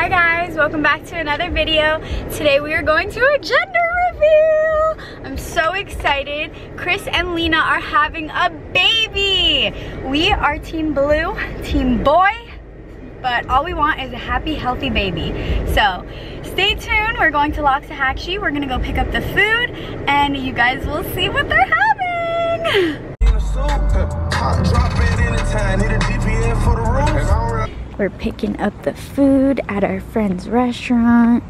Hi guys, welcome back to another video. Today we are going to a gender reveal. I'm so excited. Chris and Lina are having a baby. We are team blue, team boy, but all we want is a happy, healthy baby. So stay tuned. We're going to Loxahatchee. We're gonna go pick up the food and you guys will see what they're having. We're picking up the food at our friend's restaurant.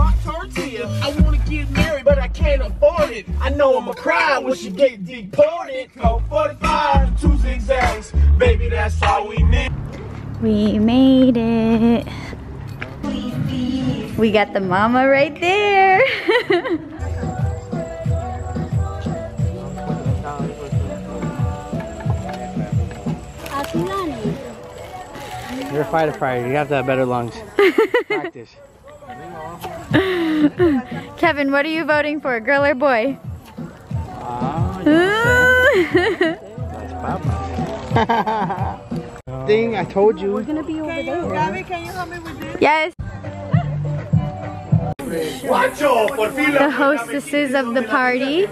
I wanna get married, but I can't afford it. I know I'ma cry when she get deported. Code 45, two zigzags. Baby, that's all we need. We made it. We got the mama right there. You're a fighter fighter. You have to have better lungs. Practice. Kevin, what are you voting for, girl or boy? Ah, that's Papa. Thing I told you. We're gonna be over there. yes. Guacho, por fin The hostesses of the party.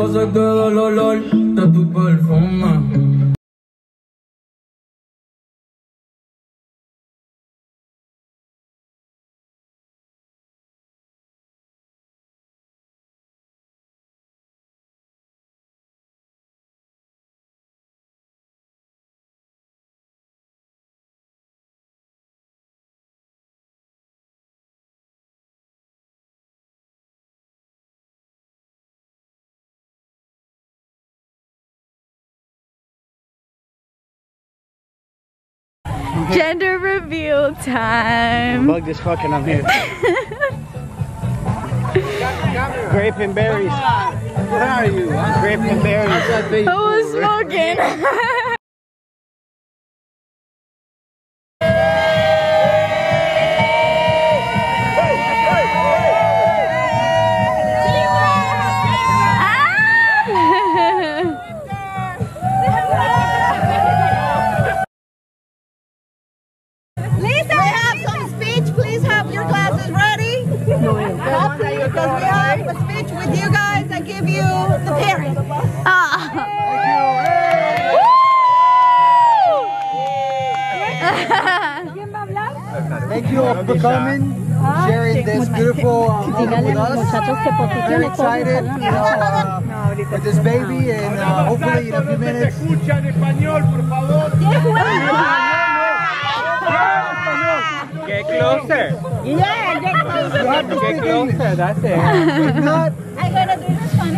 Guagua se queda el olor de tu perfume. Gender reveal time. Bug this fucking I'm here. Grape and berries. What are you? Grape and berries. Who's smoking? you the parent. Thank you all for coming, sharing this beautiful um, moment with us. Very excited, you know, uh, with this baby, and uh, hopefully in a few minutes. Escucha en español, por favor. Get closer. Yeah, get closer. You have to speak English. That's it. If not,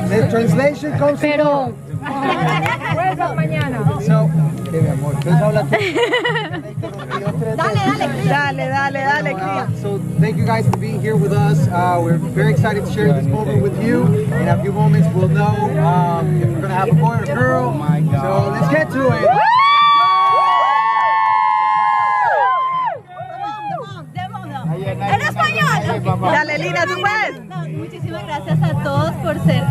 the translation comes Pero, So, ¿qué, mi amor? ¿Quieres hablar tú? Dale, dale, dale, dale, Uh, so thank you guys for being here with us. Uh, we're very excited to share this moment with you. In a few moments, we'll know um, if we're gonna have a boy or a girl. Oh my God! So let's get to it. En español. Dale, Lina, tú puedes. muchísimas gracias a todos por ser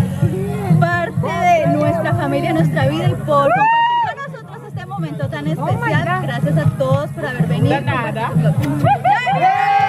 familia, nuestra vida y por compartir con nosotros este momento tan especial. gracias a todos por haber venido. Nada.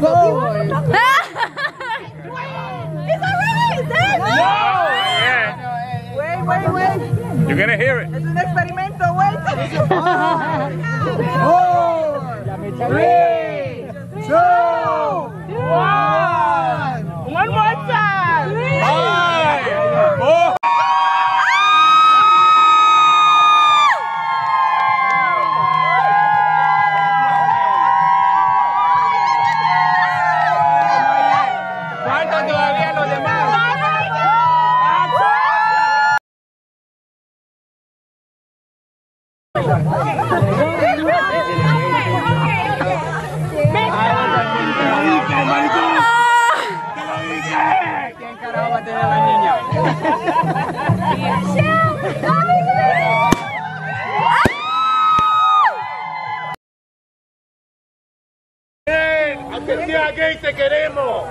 girl. It's boy. Wait, wait, wait. You're gonna hear it. Es un experimento, wait. Oh! Three, two, sea gay, te queremos.